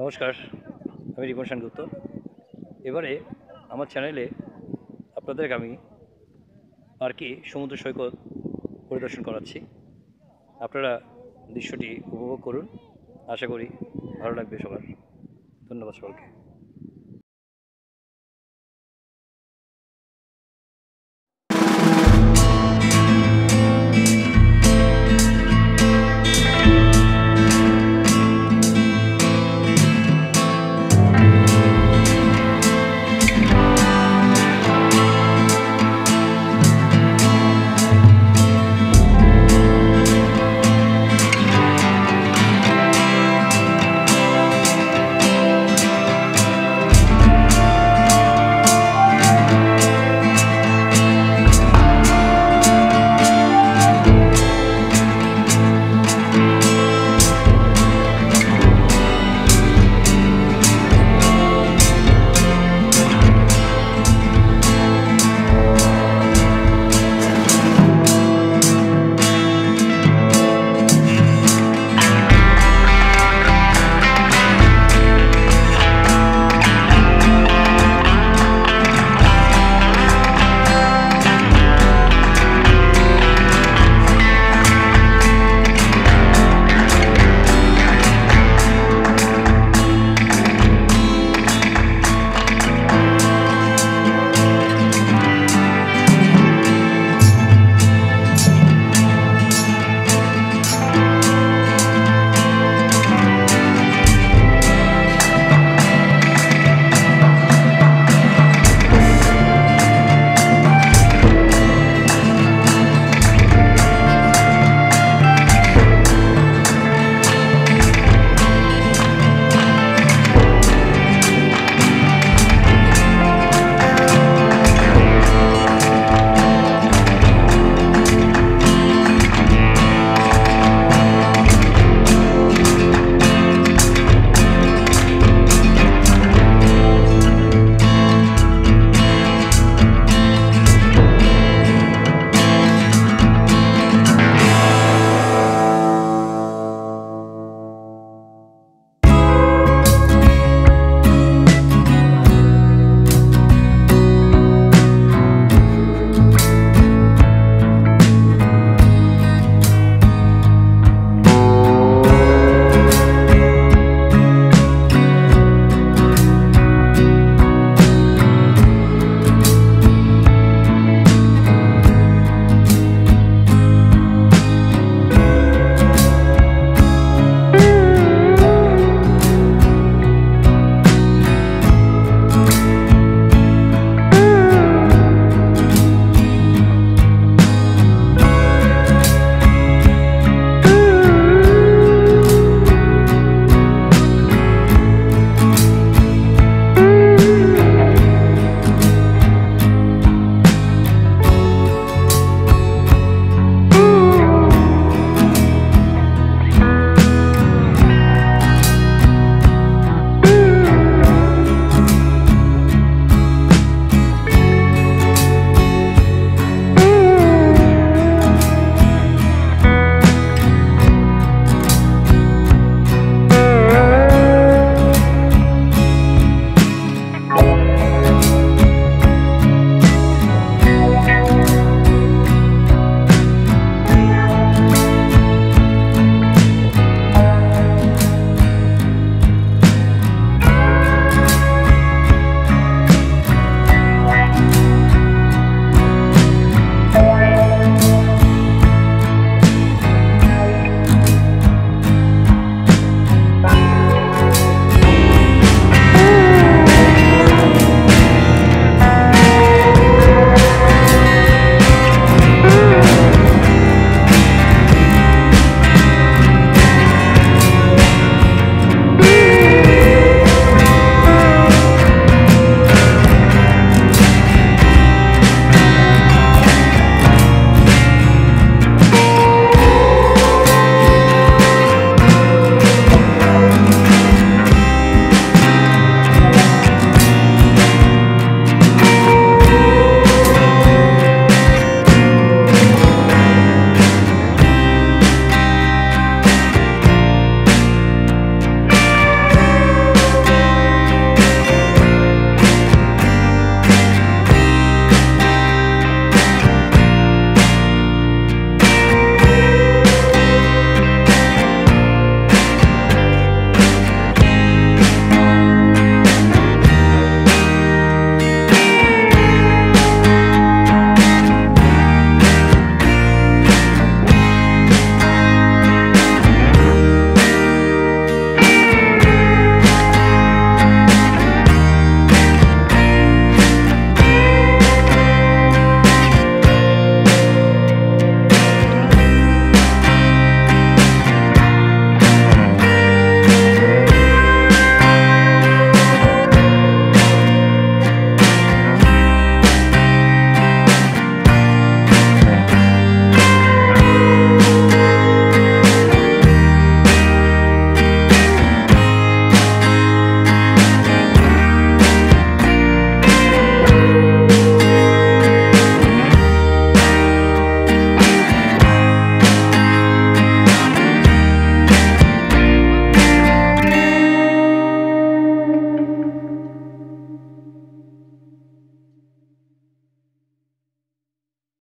নমস্কার, আমি রিপন সেনগুপ্ত। এবারে আমার চ্যানেলে আপনাদের আমি আর কি সমুদ্র সৈকত পরিদর্শন করাচ্ছি। আপনারা দৃশ্যটি উপভোগ করুন। আশা করি ভালো লাগবে সবার। ধন্যবাদ সকলকে